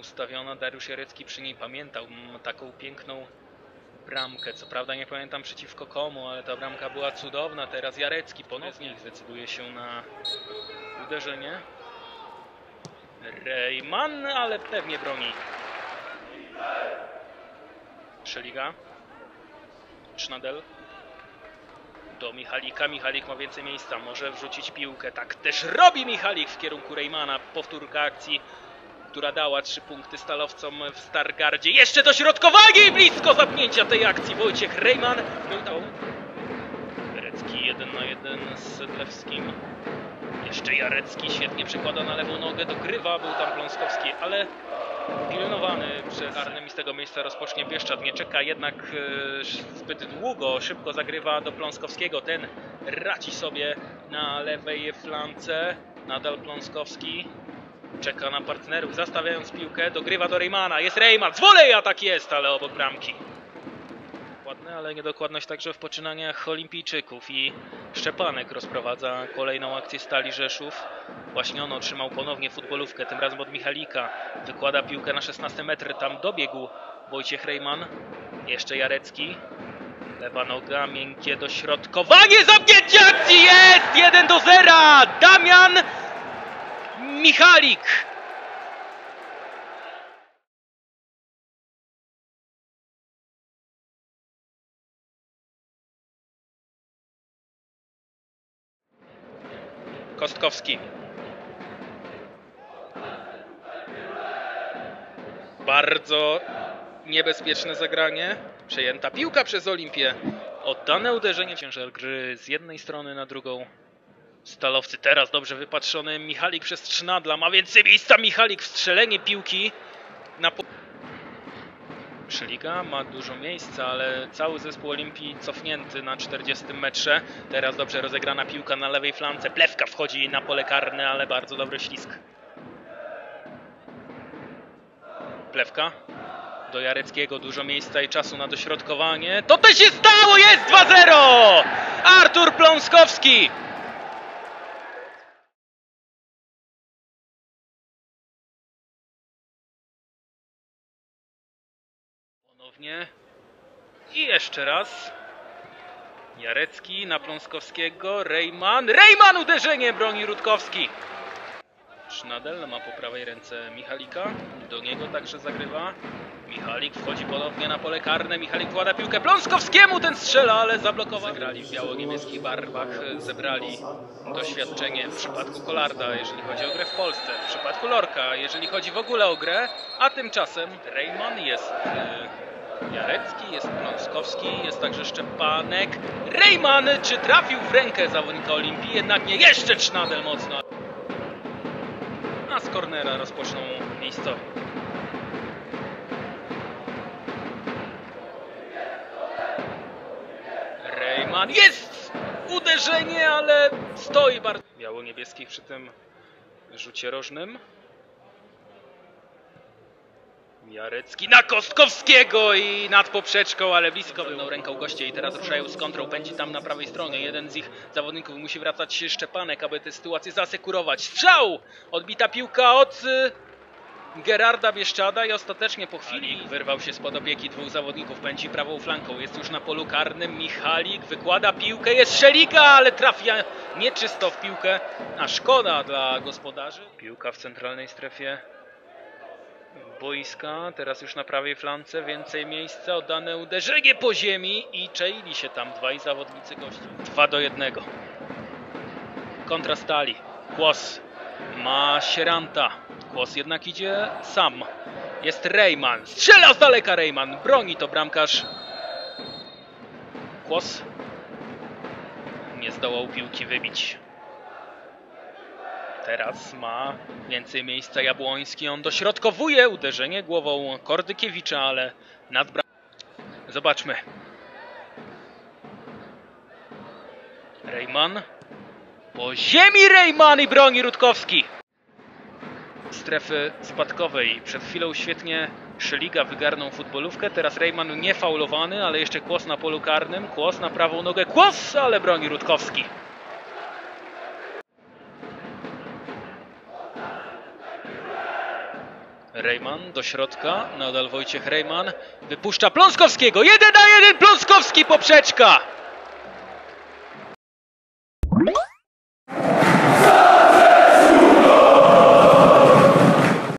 Ustawiona, Dariusz Jarecki przy niej pamiętał taką piękną bramkę. Co prawda nie pamiętam przeciwko komu, ale ta bramka była cudowna. Teraz Jarecki ponownie zdecyduje się na uderzenie. Rejman, ale pewnie broni. Szeliga. Sznadel. Do Michalika. Michalik ma więcej miejsca. Może wrzucić piłkę. Tak też robi Michalik w kierunku Rejmana. Powtórka akcji, która dała trzy punkty stalowcom w Stargardzie. Jeszcze dośrodkowanie i blisko zapnięcia tej akcji. Wojciech Rejman. Był tam. Jarecki jeden na jeden z Sedlewskim. Jeszcze Jarecki świetnie przekłada na lewą nogę, dogrywa, był tam Pląskowski, ale pilnowany przez Arnem i z tego miejsca rozpocznie Bieszczad. Nie czeka jednak e, zbyt długo, szybko zagrywa do Pląskowskiego. Ten raci sobie na lewej flance. Nadal Pląskowski czeka na partnerów, zastawiając piłkę, dogrywa do Reymana. Jest Reyman, z woleja tak jest, ale obok bramki. Dokładne, ale niedokładność także w poczynaniach olimpijczyków i Szczepanek rozprowadza kolejną akcję Stali Rzeszów. On otrzymał ponownie futbolówkę, tym razem od Michalika. Wykłada piłkę na 16 metry, tam dobiegł Wojciech Rejman. Jeszcze Jarecki. Lewa noga, miękkie dośrodkowanie, zamknięcie akcji jest! 1 do 0! Damian Michalik! Kostkowski. Bardzo niebezpieczne zagranie. Przejęta piłka przez Olimpię. Oddane uderzenie. Ciężar gry z jednej strony na drugą. Stalowcy teraz dobrze wypatrzony. Michalik przez Trznadla. Ma więcej miejsca. Michalik w strzelenie piłki. Na po... Ma dużo miejsca, ale cały zespół Olimpii cofnięty na 40 metrze. Teraz dobrze rozegrana piłka na lewej flance. Plewka wchodzi na pole karne, ale bardzo dobry ślisk. Plewka do Jareckiego. Dużo miejsca i czasu na dośrodkowanie. To też się stało! Jest 2-0! Artur Pląskowski! Ponownie. I jeszcze raz. Jarecki na Pląskowskiego. Rejman. Rejman uderzenie broni Rutkowski. Sznadel ma po prawej ręce Michalika. Do niego także zagrywa. Michalik wchodzi ponownie na pole karne. Michalik wkłada piłkę Pląskowskiemu. Ten strzela, ale zablokował. Zagrali w biało-niebieskich barwach. Zebrali doświadczenie w przypadku Kolarda, jeżeli chodzi o grę w Polsce. W przypadku Lorka, jeżeli chodzi w ogóle o grę. A tymczasem Rejman jest... e, Jarecki, jest Pląskowski, jest także Szczepanek. Rejman, czy trafił w rękę zawodnika Olimpii? Jednak nie, jeszcze Trznadel mocno. Z kornera rozpoczną miejscowi. Rejman, jest! Uderzenie, ale stoi bardzo... Biało-niebieskich przy tym rzucie rożnym. Jarecki na Kostkowskiego i nad poprzeczką, ale blisko był ręką goście i teraz ruszają z kontrą, pędzi tam na prawej stronie. Jeden z ich zawodników musi wracać się Szczepanek, aby tę sytuację zasekurować. Strzał! Odbita piłka od y, Gerarda Bieszczada i ostatecznie po chwili wyrwał się spod opieki dwóch zawodników, pędzi prawą flanką, jest już na polu karnym, Michalik wykłada piłkę, jest Szeliga, ale trafia nieczysto w piłkę, a szkoda dla gospodarzy. Piłka w centralnej strefie boiska, teraz już na prawej flance, więcej miejsca, oddane uderzenie po ziemi i czeili się tam dwaj zawodnicy gości. 2 do 1. Kontra stali. Głos ma Sieranta. Głos jednak idzie sam. Jest Rejman. Strzela z daleka Rejman. Broni to bramkarz. Głos nie zdołał piłki wybić. Teraz ma więcej miejsca Jabłoński. On dośrodkowuje uderzenie głową Kordykiewicza, ale nad bram... Zobaczmy. Rejman. Po ziemi Rejman i broni Rutkowski. Strefy spadkowej. Przed chwilą świetnie Szeliga wygarnął futbolówkę. Teraz Rejman nie faulowany, ale jeszcze kłos na polu karnym. Kłos na prawą nogę. Kłos, ale broni Rutkowski. Rejman do środka, nadal Wojciech Rejman wypuszcza Pląskowskiego, jeden na jeden Pląskowski poprzeczka!